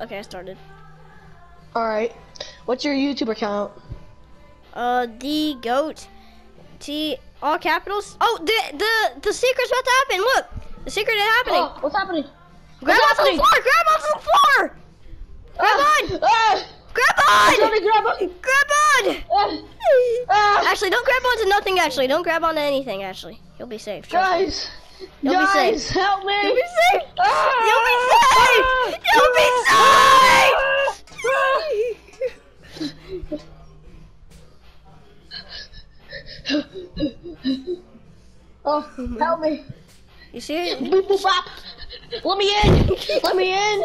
Okay, I started. All right. What's your YouTube account? Uh, the goat, T, all capitals. Oh, the the the secret's about to happen. Look, the secret is happening. Oh, what's happening? grab what's onto the floor. Grab onto the floor. Grab on. Ah! Grab Tell me on. grab on. Grab on. Ah! Ah! Actually, don't grab onto nothing. Actually, don't grab onto anything. Actually, you'll be safe. Guys, You'll be guys, safe. help me! You'll be safe. Ah! You'll be safe. You'll be safe. Oh, help me! You see it? Boop boop bop! Let me in! Let me in!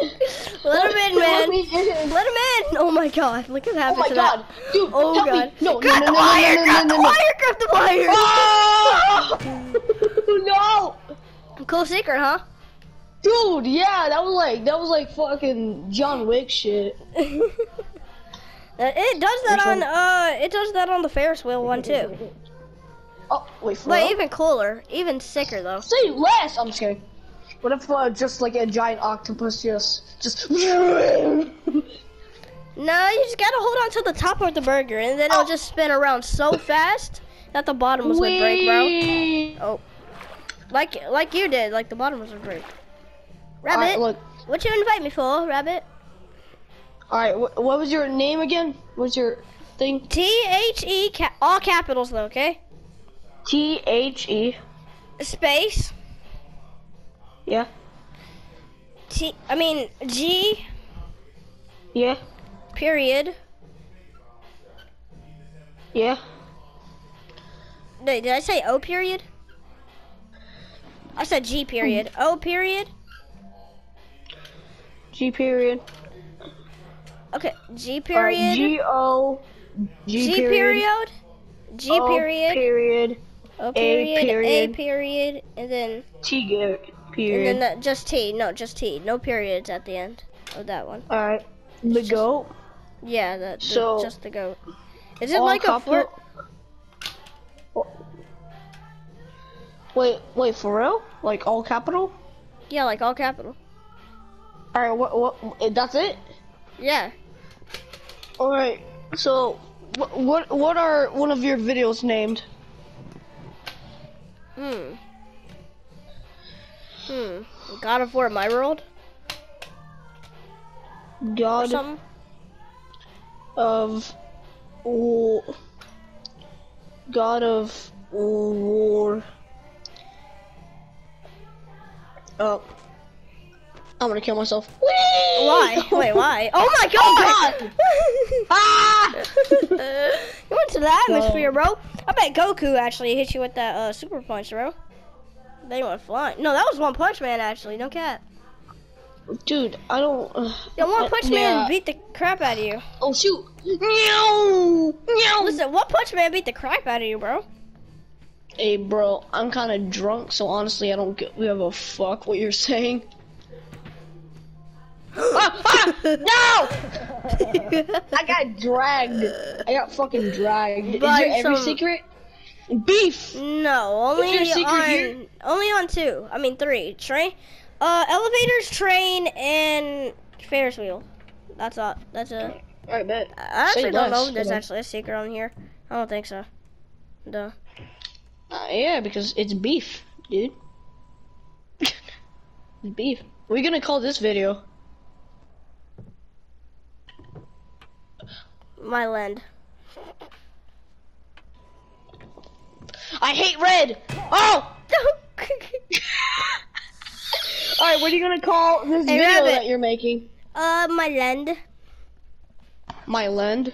Let him in, man. Let me in! Let him in. Oh my god, look Oh happened my to god, that. dude! Oh help god. me! No, grab no, the no, wire, no, grab no, the no, no, wire, grab the wire. Ah! no! Cool secret, huh? Dude, yeah, that was like that was like fucking John Wick shit. It does that on uh it does that on the Ferris wheel one too. Oh, wait, for But even cooler, even sicker though. Say less. I'm just kidding. What if uh, just like a giant octopus just just? No, you just gotta hold on to the top of the burger and then it'll just spin around so fast that the bottom was gonna break, bro. Oh. Like like you did, like the bottom was gonna break. Rabbit, Alright, look. what you invite me for, Rabbit? All right, wh- what was your name again? What's your thing? T H E ca- all capitals though, okay? T H E. Space Yeah. T I mean G Yeah. period. Yeah. Wait, did I say O period? I said G period. O period. G period. Okay, G period. G O. G period. G O period. Period. O period. A period. period. And then T ge- and period. then uh, just T. No, just T. No periods at the end of that one. All right. The goat. Yeah, the, the So- just the goat. Is it like a fort? Wait, wait, for real? Like all capital? Yeah, like all capital. All right, what, what, that's it? Yeah. All right. So, what, what, what are one of your videos named? Hmm. Hmm. God of War, my world, God of War. God of War. Oh. I'm gonna kill myself. Whee! Why? Wait, why? Oh my god! Ah! you went to the atmosphere, bro. I bet Goku actually hit you with that uh, super punch, bro. They went flying. No, that was One Punch Man actually. No cat. Dude, I don't. Uh, Yeah, One uh, Punch yeah. Man beat the crap out of you. Oh shoot! Meow! Meow! Listen, One Punch Man beat the crap out of you, bro. Hey, bro, I'm kind of drunk, so honestly, I don't give a fuck what you're saying. Ah, ah, no! I got dragged. I got fucking dragged. Is By there every some- secret? Beef. No, only on here? only on two. I mean three. Train, uh, elevators, train, and Ferris wheel. That's all. That's a. I bet. I actually don't know if there's actually a secret on here. I don't think so. Duh. Uh, yeah, because it's beef, dude. beef. We're gonna call this video? My land. I hate red. Oh. All right, what are you gonna call this Hey, video Rabbit. that you're making? uh, my land. My land.